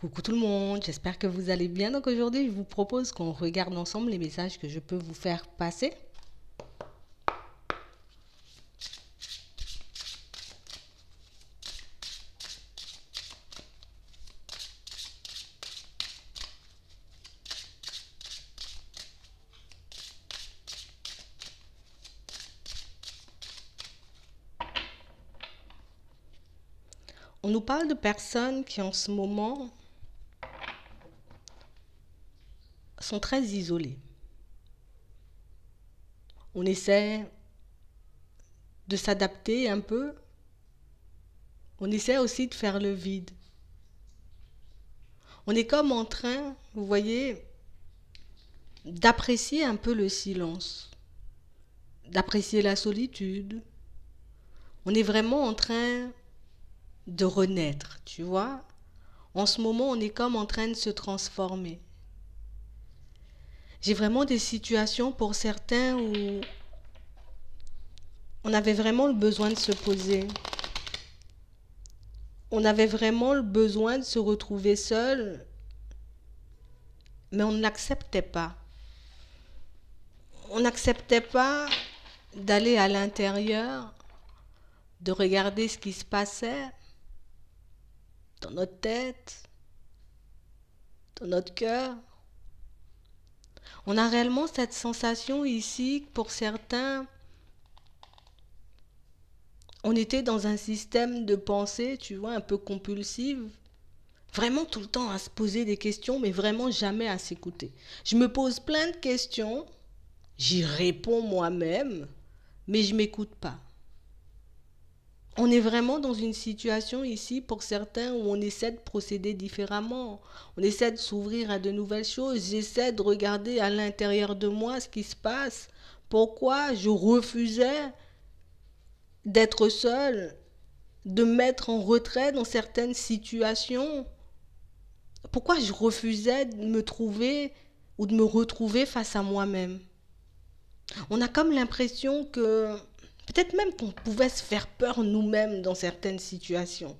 Coucou tout le monde, j'espère que vous allez bien. Donc aujourd'hui, je vous propose qu'on regarde ensemble les messages que je peux vous faire passer. On nous parle de personnes qui en ce moment très isolées. On essaie de s'adapter un peu. On essaie aussi de faire le vide. On est comme en train, vous voyez, d'apprécier un peu le silence, d'apprécier la solitude. On est vraiment en train de renaître, tu vois. En ce moment, on est comme en train de se transformer. J'ai vraiment des situations pour certains où on avait vraiment le besoin de se poser. On avait vraiment le besoin de se retrouver seul, mais on ne l'acceptait pas. On n'acceptait pas d'aller à l'intérieur, de regarder ce qui se passait, dans notre tête, dans notre cœur. On a réellement cette sensation ici, pour certains, on était dans un système de pensée, tu vois, un peu compulsive. Vraiment tout le temps à se poser des questions, mais vraiment jamais à s'écouter. Je me pose plein de questions, j'y réponds moi-même, mais je m'écoute pas on est vraiment dans une situation ici pour certains où on essaie de procéder différemment. On essaie de s'ouvrir à de nouvelles choses. J'essaie de regarder à l'intérieur de moi ce qui se passe. Pourquoi je refusais d'être seul, de mettre en retrait dans certaines situations? Pourquoi je refusais de me trouver ou de me retrouver face à moi-même? On a comme l'impression que Peut-être même qu'on pouvait se faire peur nous-mêmes dans certaines situations.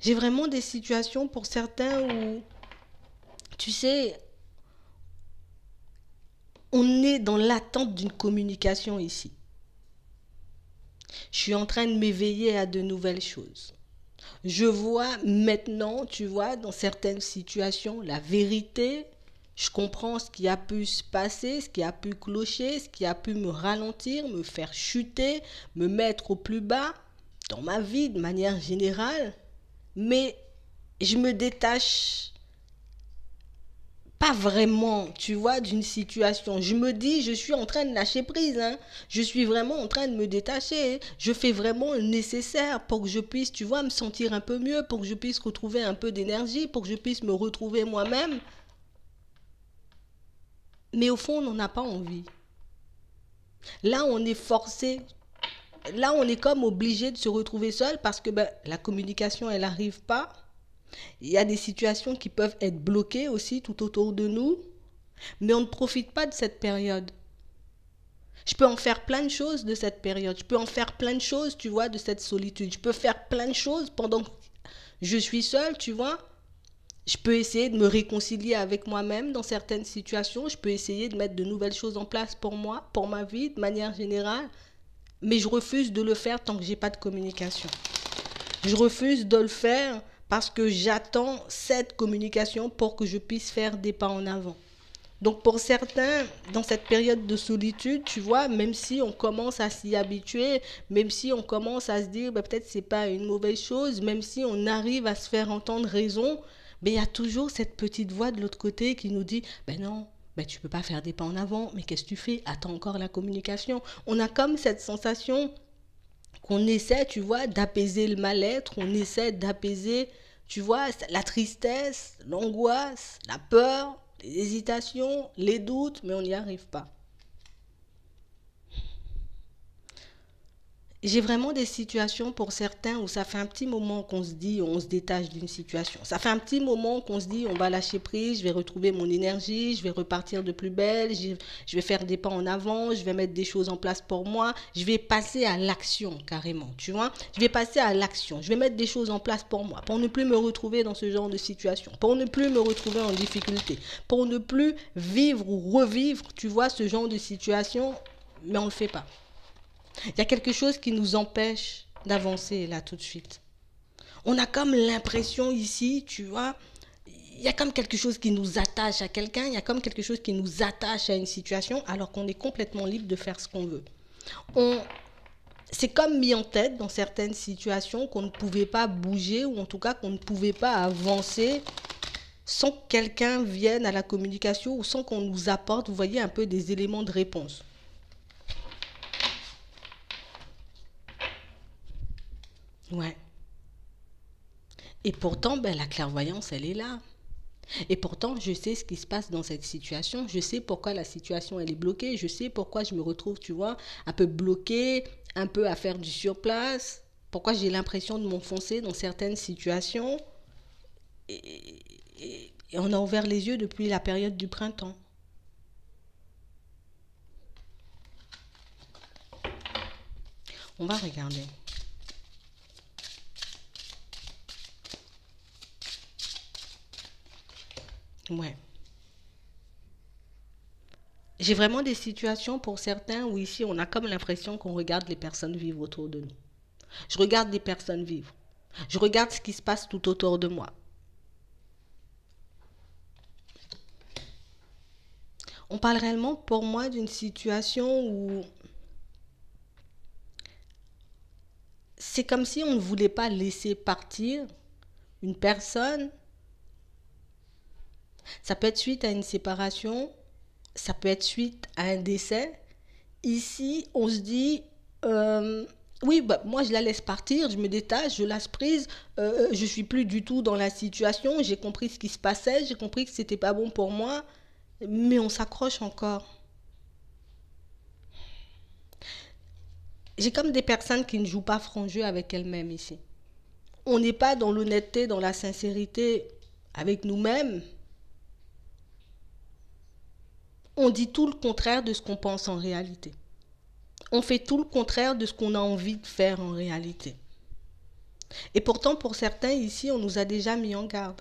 J'ai vraiment des situations pour certains où, tu sais, on est dans l'attente d'une communication ici. Je suis en train de m'éveiller à de nouvelles choses. Je vois maintenant, tu vois, dans certaines situations, la vérité je comprends ce qui a pu se passer, ce qui a pu clocher, ce qui a pu me ralentir, me faire chuter, me mettre au plus bas dans ma vie de manière générale. Mais je me détache pas vraiment, tu vois, d'une situation. Je me dis, je suis en train de lâcher prise. Hein. Je suis vraiment en train de me détacher. Je fais vraiment le nécessaire pour que je puisse, tu vois, me sentir un peu mieux, pour que je puisse retrouver un peu d'énergie, pour que je puisse me retrouver moi-même. Mais au fond, on n'en a pas envie. Là, on est forcé. Là, on est comme obligé de se retrouver seul parce que ben, la communication, elle n'arrive pas. Il y a des situations qui peuvent être bloquées aussi tout autour de nous. Mais on ne profite pas de cette période. Je peux en faire plein de choses de cette période. Je peux en faire plein de choses, tu vois, de cette solitude. Je peux faire plein de choses pendant que je suis seule, tu vois. Je peux essayer de me réconcilier avec moi-même dans certaines situations. Je peux essayer de mettre de nouvelles choses en place pour moi, pour ma vie, de manière générale. Mais je refuse de le faire tant que j'ai pas de communication. Je refuse de le faire parce que j'attends cette communication pour que je puisse faire des pas en avant. Donc pour certains, dans cette période de solitude, tu vois, même si on commence à s'y habituer, même si on commence à se dire bah, peut-être c'est pas une mauvaise chose, même si on arrive à se faire entendre raison, mais il y a toujours cette petite voix de l'autre côté qui nous dit ben non, ben tu peux pas faire des pas en avant, mais qu'est-ce que tu fais? Attends encore la communication. On a comme cette sensation qu'on essaie, tu vois, d'apaiser le mal-être, on essaie d'apaiser, tu vois, la tristesse, l'angoisse, la peur, les hésitations, les doutes, mais on n'y arrive pas. J'ai vraiment des situations pour certains où ça fait un petit moment qu'on se dit, on se détache d'une situation. Ça fait un petit moment qu'on se dit, on va lâcher prise, je vais retrouver mon énergie, je vais repartir de plus belle, je, vais faire des pas en avant, je vais mettre des choses en place pour moi, je vais passer à l'action carrément, tu vois. Je vais passer à l'action, je vais mettre des choses en place pour moi, pour ne plus me retrouver dans ce genre de situation, pour ne plus me retrouver en difficulté, pour ne plus vivre ou revivre, tu vois, ce genre de situation, mais on ne le fait pas. Il y a quelque chose qui nous empêche d'avancer là tout de suite. On a comme l'impression ici, tu vois, il y a comme quelque chose qui nous attache à quelqu'un, il y a comme quelque chose qui nous attache à une situation, alors qu'on est complètement libre de faire ce qu'on veut. On, c'est comme mis en tête dans certaines situations qu'on ne pouvait pas bouger ou en tout cas qu'on ne pouvait pas avancer sans que quelqu'un vienne à la communication ou sans qu'on nous apporte, vous voyez, un peu des éléments de réponse. Ouais. Et pourtant, ben, la clairvoyance, elle est là. Et pourtant, je sais ce qui se passe dans cette situation. Je sais pourquoi la situation, elle est bloquée. Je sais pourquoi je me retrouve, tu vois, un peu bloquée, un peu à faire du surplace. Pourquoi j'ai l'impression de m'enfoncer dans certaines situations. Et, et, et on a ouvert les yeux depuis la période du printemps. On va regarder. Ouais. J'ai vraiment des situations pour certains où ici on a comme l'impression qu'on regarde les personnes vivre autour de nous. Je regarde les personnes vivre. Je regarde ce qui se passe tout autour de moi. On parle réellement pour moi d'une situation où c'est comme si on ne voulait pas laisser partir une personne ça peut être suite à une séparation, ça peut être suite à un décès. Ici, on se dit, euh, oui, bah, moi je la laisse partir, je me détache, je laisse prise, euh, je suis plus du tout dans la situation, j'ai compris ce qui se passait, j'ai compris que c'était pas bon pour moi, mais on s'accroche encore. J'ai comme des personnes qui ne jouent pas franc jeu avec elles-mêmes ici. On n'est pas dans l'honnêteté, dans la sincérité avec nous-mêmes, on dit tout le contraire de ce qu'on pense en réalité. On fait tout le contraire de ce qu'on a envie de faire en réalité. Et pourtant, pour certains ici, on nous a déjà mis en garde.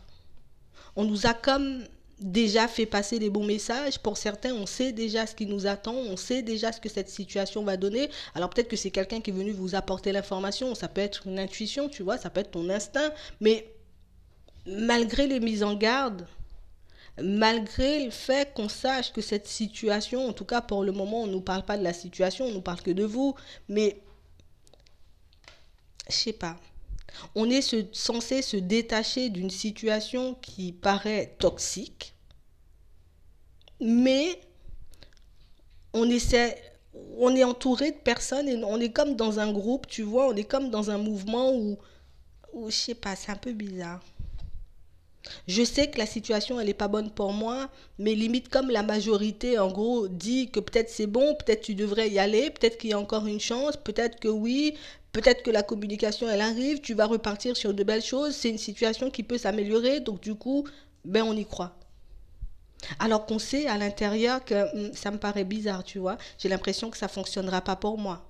On nous a comme déjà fait passer des bons messages. Pour certains, on sait déjà ce qui nous attend, on sait déjà ce que cette situation va donner. Alors peut-être que c'est quelqu'un qui est venu vous apporter l'information, ça peut être une intuition, tu vois, ça peut être ton instinct, mais malgré les mises en garde, malgré le fait qu'on sache que cette situation, en tout cas pour le moment, on ne nous parle pas de la situation, on ne nous parle que de vous, mais je sais pas. On est censé se détacher d'une situation qui paraît toxique, mais on essaie, on est entouré de personnes et on est comme dans un groupe, tu vois, on est comme dans un mouvement où, où je sais pas, c'est un peu bizarre. Je sais que la situation, elle n'est pas bonne pour moi, mais limite comme la majorité, en gros, dit que peut-être c'est bon, peut-être tu devrais y aller, peut-être qu'il y a encore une chance, peut-être que oui, peut-être que la communication, elle arrive, tu vas repartir sur de belles choses, c'est une situation qui peut s'améliorer, donc du coup, ben on y croit. Alors qu'on sait à l'intérieur que hum, ça me paraît bizarre, tu vois, j'ai l'impression que ça ne fonctionnera pas pour moi.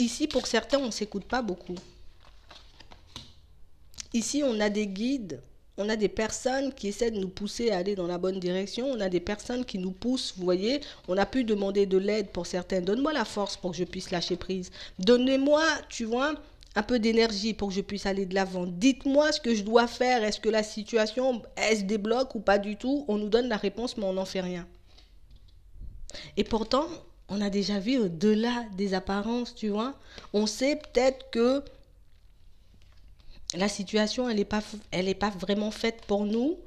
Ici, pour certains, on ne s'écoute pas beaucoup. Ici, on a des guides, on a des personnes qui essaient de nous pousser à aller dans la bonne direction, on a des personnes qui nous poussent, vous voyez, on a pu demander de l'aide pour certains. Donne-moi la force pour que je puisse lâcher prise. Donnez-moi, tu vois, un peu d'énergie pour que je puisse aller de l'avant. Dites-moi ce que je dois faire. Est-ce que la situation, se débloque ou pas du tout? On nous donne la réponse, mais on n'en fait rien. Et pourtant, on a déjà vu au-delà des apparences, tu vois. On sait peut-être que la situation, elle n'est pas, vraiment faite pour nous.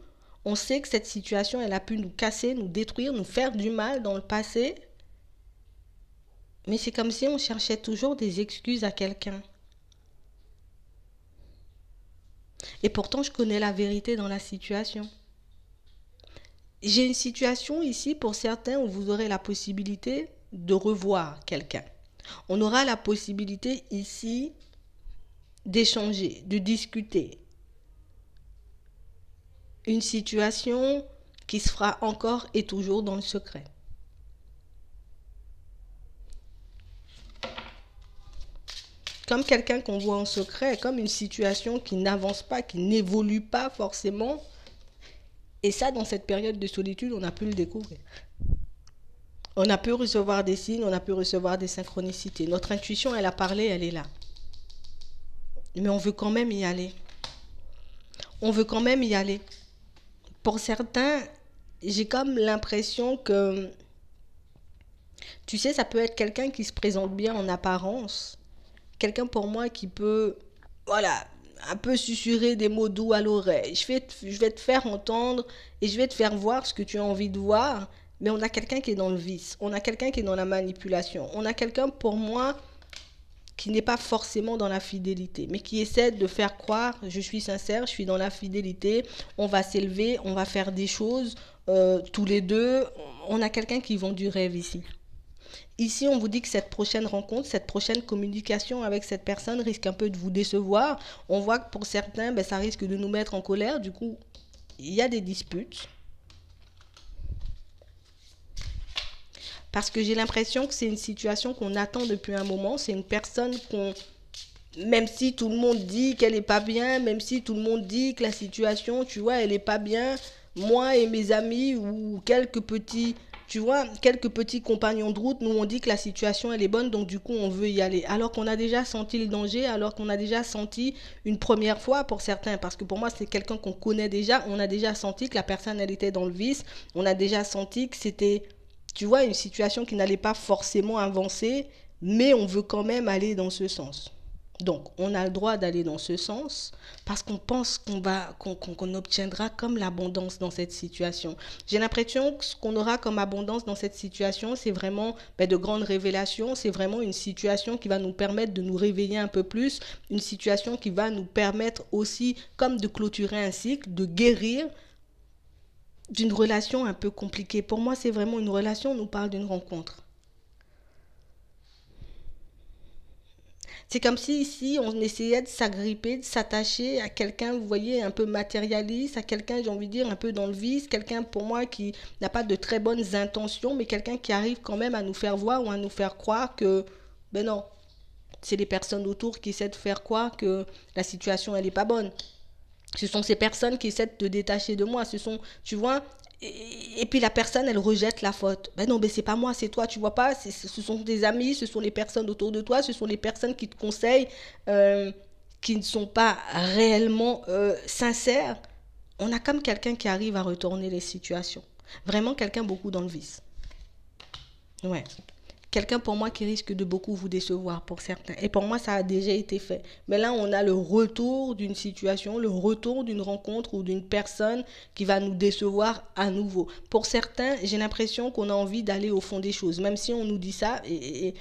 On sait que cette situation, elle a pu nous casser, nous détruire, nous faire du mal dans le passé. Mais c'est comme si on cherchait toujours des excuses à quelqu'un. Et pourtant, je connais la vérité dans la situation. j'ai une situation ici pour certains où vous aurez la possibilité de revoir quelqu'un. On aura la possibilité ici d'échanger, de discuter. Une situation qui se fera encore et toujours dans le secret. Comme quelqu'un qu'on voit en secret, comme une situation qui n'avance pas, qui n'évolue pas forcément. Et ça, dans cette période de solitude, on a pu le découvrir. On a pu recevoir des signes, on a pu recevoir des synchronicités. Notre intuition, elle a parlé, elle est là. Mais on veut quand même y aller. On veut quand même y aller. Pour certains, j'ai comme l'impression que, tu sais, ça peut être quelqu'un qui se présente bien en apparence. Quelqu'un pour moi qui peut, voilà, un peu susurrer des mots doux à l'oreille. Je vais, je vais te faire entendre et je vais te faire voir ce que tu as envie de voir. Mais on a quelqu'un qui est dans le vice. On a quelqu'un qui est dans la manipulation. On a quelqu'un, pour moi, qui n'est pas forcément dans la fidélité, mais qui essaie de faire croire, je suis sincère, je suis dans la fidélité, on va s'élever, on va faire des choses euh, tous les deux. On a quelqu'un qui vend du rêve ici. Ici, on vous dit que cette prochaine rencontre, cette prochaine communication avec cette personne risque un peu de vous décevoir. On voit que pour certains, ben, ça risque de nous mettre en colère. Du coup, il y a des disputes. Parce que j'ai l'impression que c'est une situation qu'on attend depuis un moment. C'est une personne qu'on... Même si tout le monde dit qu'elle n'est pas bien, même si tout le monde dit que la situation, tu vois, elle n'est pas bien, moi et mes amis ou quelques petits, tu vois, quelques petits compagnons de route, nous on dit que la situation, elle est bonne, donc du coup, on veut y aller. Alors qu'on a déjà senti le danger, alors qu'on a déjà senti une première fois pour certains, parce que pour moi, c'est quelqu'un qu'on connaît déjà, on a déjà senti que la personne, elle était dans le vice, on a déjà senti que c'était tu vois, une situation qui n'allait pas forcément avancer, mais on veut quand même aller dans ce sens. Donc, on a le droit d'aller dans ce sens parce qu'on pense qu'on va, qu'on, obtiendra comme l'abondance dans cette situation. J'ai l'impression que ce qu'on aura comme abondance dans cette situation, c'est vraiment ben, de grandes révélations. C'est vraiment une situation qui va nous permettre de nous réveiller un peu plus, une situation qui va nous permettre aussi, comme de clôturer un cycle, de guérir d'une relation un peu compliquée. Pour moi, c'est vraiment une relation, on nous parle d'une rencontre. C'est comme si ici, on essayait de s'agripper, de s'attacher à quelqu'un, vous voyez, un peu matérialiste, à quelqu'un, j'ai envie de dire, un peu dans le vice, quelqu'un pour moi qui n'a pas de très bonnes intentions, mais quelqu'un qui arrive quand même à nous faire voir ou à nous faire croire que, ben non, c'est les personnes autour qui essaient de faire croire que la situation, elle n'est pas bonne. Ce sont ces personnes qui essaient de te détacher de moi. Ce sont, tu vois, et, puis la personne, elle rejette la faute. Ben non, mais c'est pas moi, c'est toi, tu vois pas. Ce sont des amis, ce sont les personnes autour de toi, ce sont les personnes qui te conseillent, euh, qui ne sont pas réellement euh, sincères. On a comme quelqu'un qui arrive à retourner les situations. Vraiment quelqu'un beaucoup dans le vice. Ouais quelqu'un pour moi qui risque de beaucoup vous décevoir pour certains. Et pour moi, ça a déjà été fait. Mais là, on a le retour d'une situation, le retour d'une rencontre ou d'une personne qui va nous décevoir à nouveau. Pour certains, j'ai l'impression qu'on a envie d'aller au fond des choses, même si on nous dit ça. Et,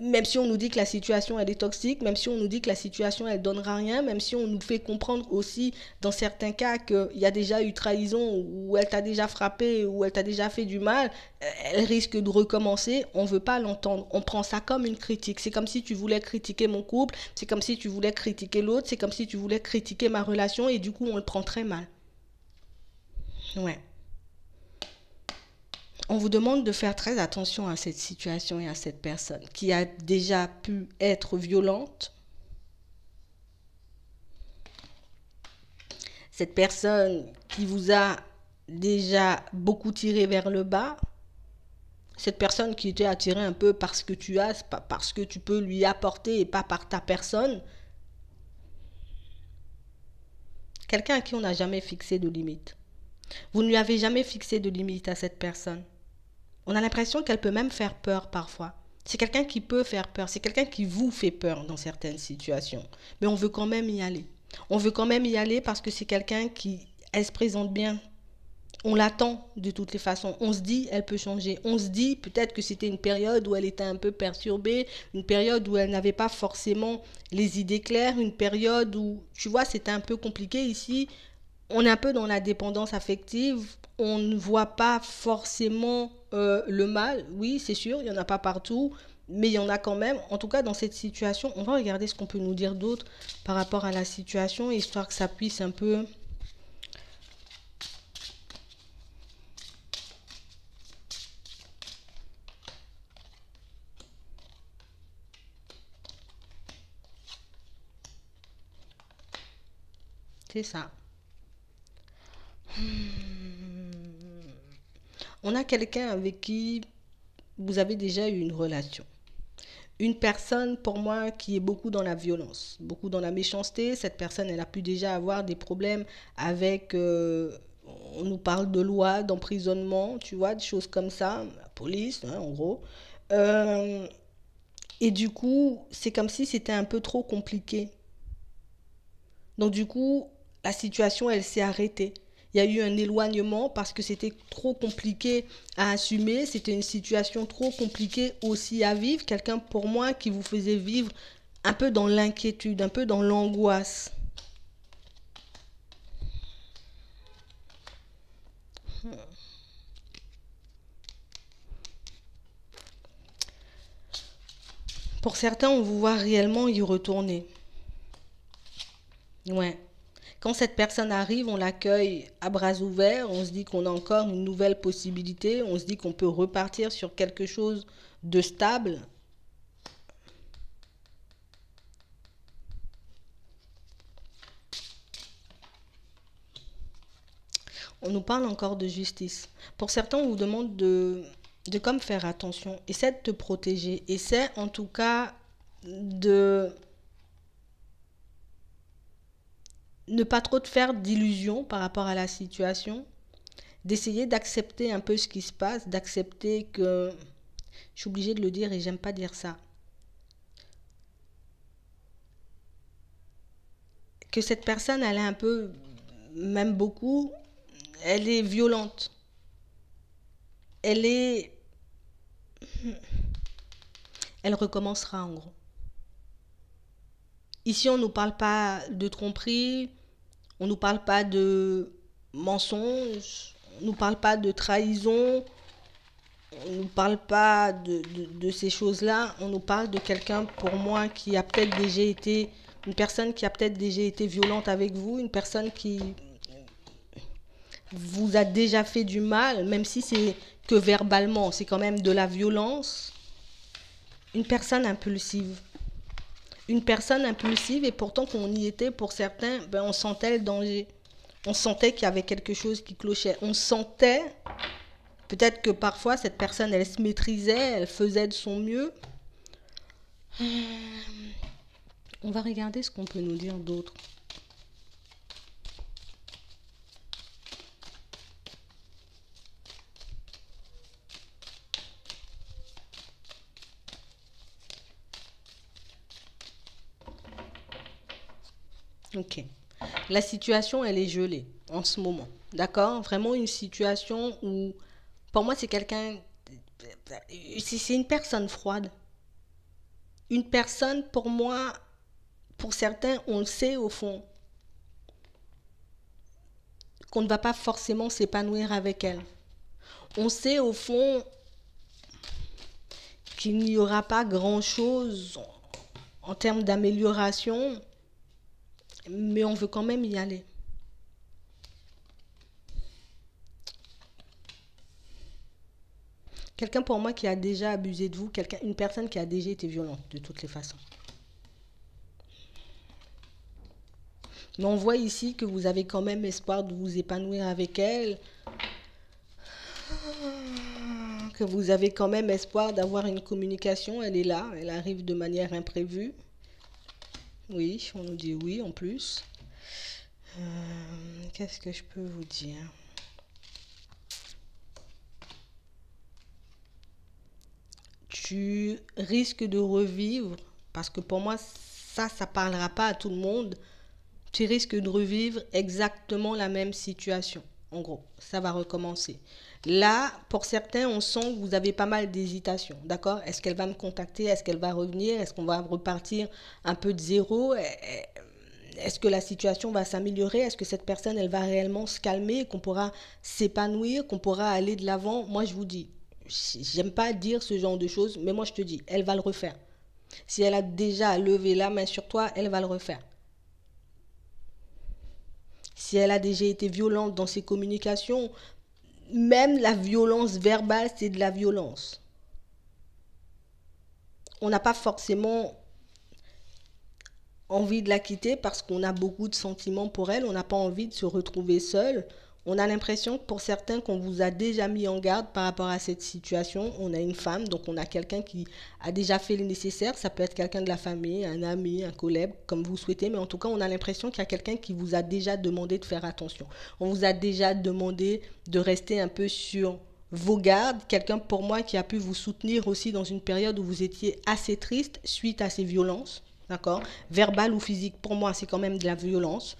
même si on nous dit que la situation elle est toxique, même si on nous dit que la situation elle donnera rien, même si on nous fait comprendre aussi dans certains cas qu'il y a déjà eu trahison ou elle t'a déjà frappé ou elle t'a déjà fait du mal, euh, elle risque de recommencer, on veut pas l'entendre. On prend ça comme une critique. C'est comme si tu voulais critiquer mon couple, c'est comme si tu voulais critiquer l'autre, c'est comme si tu voulais critiquer ma relation et du coup on le prend très mal. Ouais on vous demande de faire très attention à cette situation et à cette personne qui a déjà pu être violente. Cette personne qui vous a déjà beaucoup tiré vers le bas. Cette personne qui était attirée un peu parce que tu as, parce que tu peux lui apporter et pas par ta personne. Quelqu'un à qui on n'a jamais fixé de limite. Vous ne lui avez jamais fixé de limite à cette personne. On a l'impression qu'elle peut même faire peur parfois. C'est quelqu'un qui peut faire peur, c'est quelqu'un qui vous fait peur dans certaines situations. Mais on veut quand même y aller. On veut quand même y aller parce que c'est quelqu'un qui, elle se présente bien. On l'attend de toutes les façons. On se dit, elle peut changer. On se dit, peut-être que c'était une période où elle était un peu perturbée, une période où elle n'avait pas forcément les idées claires, une période où, tu vois, c'était un peu compliqué ici on est un peu dans la dépendance affective. On ne voit pas forcément euh, le mal. Oui, c'est sûr, il n'y en a pas partout, mais il y en a quand même. En tout cas, dans cette situation, on va regarder ce qu'on peut nous dire d'autre par rapport à la situation, histoire que ça puisse un peu C'est ça. Hmm. On a quelqu'un avec qui vous avez déjà eu une relation. Une personne, pour moi, qui est beaucoup dans la violence, beaucoup dans la méchanceté. Cette personne, elle a pu déjà avoir des problèmes avec... Euh, on nous parle de loi, d'emprisonnement, tu vois, des choses comme ça, la police, hein, en gros. Euh, et du coup, c'est comme si c'était un peu trop compliqué. Donc du coup, la situation, elle s'est arrêtée. Il y a eu un éloignement parce que c'était trop compliqué à assumer. C'était une situation trop compliquée aussi à vivre. Quelqu'un pour moi qui vous faisait vivre un peu dans l'inquiétude, un peu dans l'angoisse. Pour certains, on vous voit réellement y retourner. Ouais. Quand cette personne arrive, on l'accueille à bras ouverts, on se dit qu'on a encore une nouvelle possibilité, on se dit qu'on peut repartir sur quelque chose de stable. On nous parle encore de justice. Pour certains, on vous demande de, de comme faire attention. Essaie de te protéger. Essaie en tout cas de ne pas trop te faire d'illusions par rapport à la situation, d'essayer d'accepter un peu ce qui se passe, d'accepter que je suis obligée de le dire et j'aime pas dire ça. Que cette personne, elle est un peu, même beaucoup, elle est violente. Elle est... Elle recommencera en gros. Ici, on ne nous parle pas de tromperie, on ne nous parle pas de mensonges, on ne nous parle pas de trahison, on ne nous parle pas de, de, ces choses-là. On nous parle de quelqu'un, pour moi, qui a peut-être déjà été, une personne qui a peut-être déjà été violente avec vous, une personne qui vous a déjà fait du mal, même si c'est que verbalement, c'est quand même de la violence. Une personne impulsive une personne impulsive et pourtant qu'on y était pour certains, ben, on sentait le danger. On sentait qu'il y avait quelque chose qui clochait. On sentait, peut-être que parfois cette personne, elle se maîtrisait, elle faisait de son mieux. Euh, on va regarder ce qu'on peut nous dire d'autre. La situation, elle est gelée en ce moment. D'accord? Vraiment une situation où, pour moi, c'est quelqu'un. C'est une personne froide. Une personne, pour moi, pour certains, on le sait au fond, qu'on ne va pas forcément s'épanouir avec elle. On sait au fond qu'il n'y aura pas grand-chose en termes d'amélioration mais on veut quand même y aller. Quelqu'un pour moi qui a déjà abusé de vous, quelqu'un, une personne qui a déjà été violente de toutes les façons. Mais on voit ici que vous avez quand même espoir de vous épanouir avec elle, que vous avez quand même espoir d'avoir une communication. Elle est là, elle arrive de manière imprévue. Oui, on nous dit oui en plus. Euh, qu'est-ce que je peux vous dire? Tu risques de revivre, parce que pour moi, ça, ça parlera pas à tout le monde. Tu risques de revivre exactement la même situation. En gros, ça va recommencer. Là, pour certains, on sent que vous avez pas mal d'hésitation. D'accord? Est-ce qu'elle va me contacter? Est-ce qu'elle va revenir? Est-ce qu'on va repartir un peu de zéro? Est-ce que la situation va s'améliorer? Est-ce que cette personne, elle va réellement se calmer, qu'on pourra s'épanouir, qu'on pourra aller de l'avant? Moi, je vous dis, j'aime pas dire ce genre de choses, mais moi, je te dis, elle va le refaire. Si elle a déjà levé la main sur toi, elle va le refaire. Si elle a déjà été violente dans ses communications, même la violence verbale, c'est de la violence. On n'a pas forcément envie de la quitter parce qu'on a beaucoup de sentiments pour elle, on n'a pas envie de se retrouver seul. On a l'impression que pour certains qu'on vous a déjà mis en garde par rapport à cette situation. On a une femme, donc on a quelqu'un qui a déjà fait le nécessaire. Ça peut être quelqu'un de la famille, un ami, un collègue, comme vous souhaitez. Mais en tout cas, on a l'impression qu'il y a quelqu'un qui vous a déjà demandé de faire attention. On vous a déjà demandé de rester un peu sur vos gardes, quelqu'un pour moi qui a pu vous soutenir aussi dans une période où vous étiez assez triste suite à ces violences d'accord? Verbal ou physique, pour moi, c'est quand même de la violence.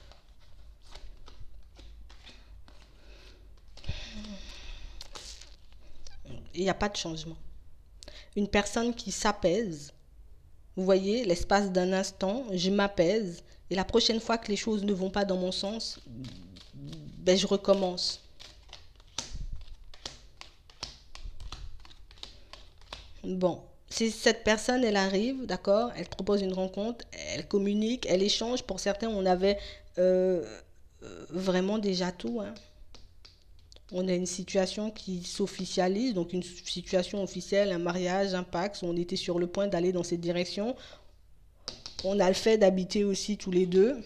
Il n'y a pas de changement. Une personne qui s'apaise, vous voyez, l'espace d'un instant, je m'apaise, et la prochaine fois que les choses ne vont pas dans mon sens, ben, je recommence. Bon, si cette personne, elle arrive, d'accord, elle propose une rencontre, elle communique, elle échange. Pour certains, on avait euh, euh, vraiment déjà tout. Hein. On a une situation qui s'officialise, donc une situation officielle, un mariage, un pax. On était sur le point d'aller dans cette direction. On a le fait d'habiter aussi tous les deux.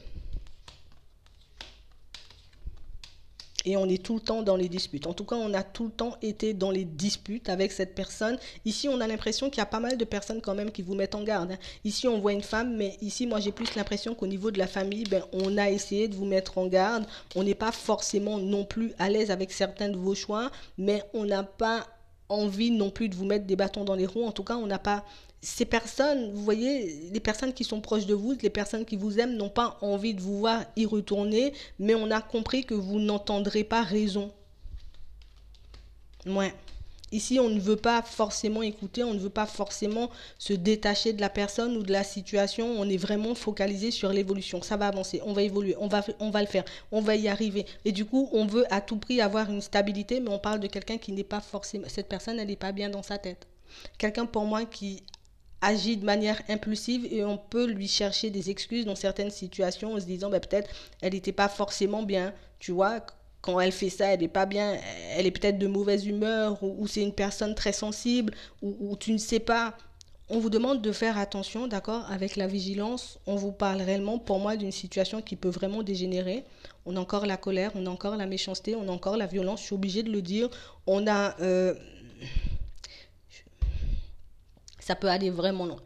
Et on est tout le temps dans les disputes. En tout cas, on a tout le temps été dans les disputes avec cette personne. Ici, on a l'impression qu'il y a pas mal de personnes quand même qui vous mettent en garde. Hein. Ici, on voit une femme, mais ici, moi, j'ai plus l'impression qu'au niveau de la famille, ben, on a essayé de vous mettre en garde. On n'est pas forcément non plus à l'aise avec certains de vos choix, mais on n'a pas envie non plus de vous mettre des bâtons dans les roues. En tout cas, on n'a pas ces personnes, vous voyez, les personnes qui sont proches de vous, les personnes qui vous aiment n'ont pas envie de vous voir y retourner, mais on a compris que vous n'entendrez pas raison. Ouais. Ici, on ne veut pas forcément écouter, on ne veut pas forcément se détacher de la personne ou de la situation. On est vraiment focalisé sur l'évolution. Ça va avancer, on va évoluer, on va, on va le faire, on va y arriver. Et du coup, on veut à tout prix avoir une stabilité, mais on parle de quelqu'un qui n'est pas forcément... Cette personne, elle n'est pas bien dans sa tête. Quelqu'un pour moi qui agit de manière impulsive et on peut lui chercher des excuses dans certaines situations en se disant bah, peut-être elle n'était pas forcément bien, tu vois. Quand elle fait ça, elle n'est pas bien, elle est peut-être de mauvaise humeur ou, c'est une personne très sensible ou, tu ne sais pas. On vous demande de faire attention, d'accord, avec la vigilance. On vous parle réellement, pour moi, d'une situation qui peut vraiment dégénérer. On a encore la colère, on a encore la méchanceté, on a encore la violence. Je suis obligée de le dire. On a euh, ça peut aller vraiment loin.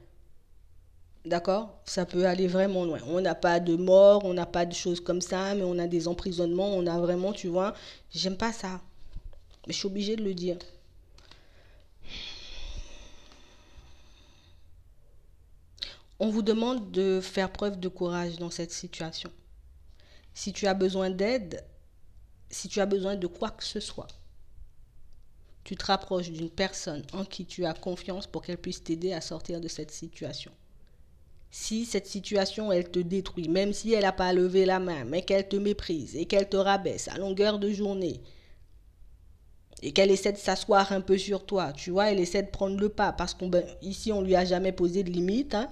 D'accord? Ça peut aller vraiment loin. On n'a pas de mort, on n'a pas de choses comme ça, mais on a des emprisonnements, on a vraiment, tu vois, j'aime pas ça. Mais je suis obligée de le dire. On vous demande de faire preuve de courage dans cette situation. Si tu as besoin d'aide, si tu as besoin de quoi que ce soit, tu te rapproches d'une personne en qui tu as confiance pour qu'elle puisse t'aider à sortir de cette situation. Si cette situation, elle te détruit, même si elle n'a pas levé la main, mais qu'elle te méprise et qu'elle te rabaisse à longueur de journée, et qu'elle essaie de s'asseoir un peu sur toi, tu vois, elle essaie de prendre le pas, parce qu'on ben, on lui a jamais posé de limite, hein.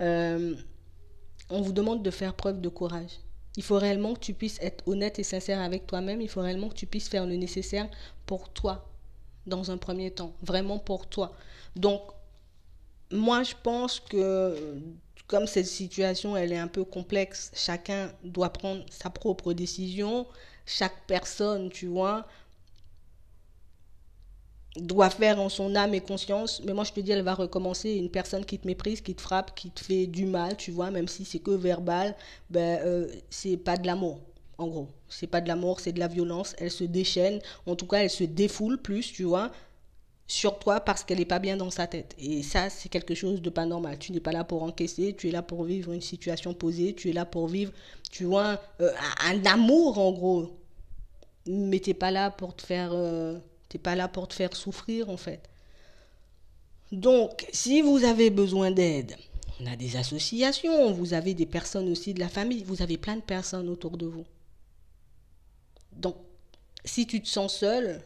euh, on vous demande de faire preuve de courage. Il faut réellement que tu puisses être honnête et sincère avec toi-même. Il faut réellement que tu puisses faire le nécessaire pour toi, dans un premier temps. Vraiment pour toi. Donc, moi, je pense que comme cette situation, elle est un peu complexe, chacun doit prendre sa propre décision. Chaque personne, tu vois, doit faire en son âme et conscience. Mais moi, je te dis, elle va recommencer. Une personne qui te méprise, qui te frappe, qui te fait du mal, tu vois, même si c'est que verbal, ben, euh, c'est pas de l'amour, en gros. C'est pas de l'amour, c'est de la violence. Elle se déchaîne. En tout cas, elle se défoule plus, tu vois, sur toi parce qu'elle n'est pas bien dans sa tête. Et ça, c'est quelque chose de pas normal. Tu n'es pas là pour encaisser, tu es là pour vivre une situation posée, tu es là pour vivre, tu vois, euh, un, amour, en gros. Mais tu n'es pas là pour te faire. Euh, Pas là pour te faire souffrir en fait. Donc, si vous avez besoin d'aide, on a des associations, vous avez des personnes aussi de la famille, vous avez plein de personnes autour de vous. Donc, si tu te sens seul,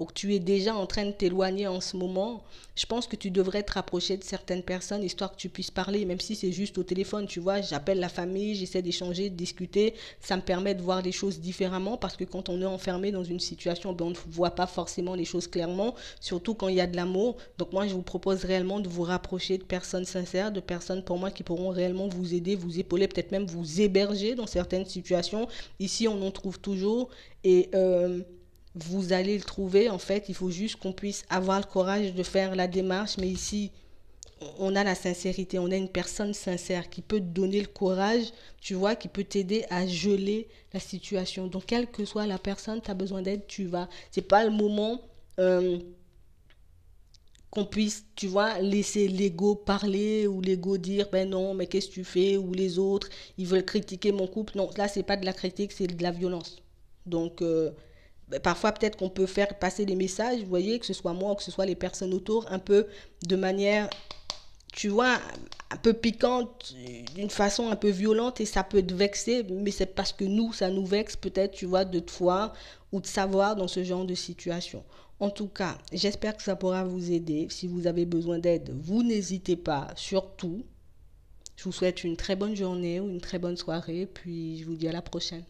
ou que tu es déjà en train de t'éloigner en ce moment, je pense que tu devrais te rapprocher de certaines personnes histoire que tu puisses parler, même si c'est juste au téléphone, tu vois, j'appelle la famille, j'essaie d'échanger, de discuter, ça me permet de voir les choses différemment parce que quand on est enfermé dans une situation, ben, on ne voit pas forcément les choses clairement, surtout quand il y a de l'amour. Donc moi, je vous propose réellement de vous rapprocher de personnes sincères, de personnes pour moi qui pourront réellement vous aider, vous épauler, peut-être même vous héberger dans certaines situations. Ici, on en trouve toujours et... Euh, vous allez le trouver. En fait, il faut juste qu'on puisse avoir le courage de faire la démarche. Mais ici, on a la sincérité. On a une personne sincère qui peut te donner le courage, tu vois, qui peut t'aider à geler la situation. Donc, quelle que soit la personne, tu as besoin d'aide, tu vas. C'est pas le moment. Euh, qu'on puisse, tu vois, laisser l'ego parler ou l'ego dire, ben non, mais qu'est-ce que tu fais? Ou les autres, ils veulent critiquer mon couple. Non, là, c'est pas de la critique, c'est de la violence. Donc, euh, parfois peut-être qu'on peut faire passer des messages, vous voyez, que ce soit moi ou que ce soit les personnes autour, un peu de manière, tu vois, un peu piquante, d'une façon un peu violente et ça peut te vexer, mais c'est parce que nous, ça nous vexe peut-être, tu vois, de te voir ou de savoir dans ce genre de situation. En tout cas, j'espère que ça pourra vous aider. Si vous avez besoin d'aide, vous n'hésitez pas, surtout. Je vous souhaite une très bonne journée ou une très bonne soirée, puis je vous dis à la prochaine.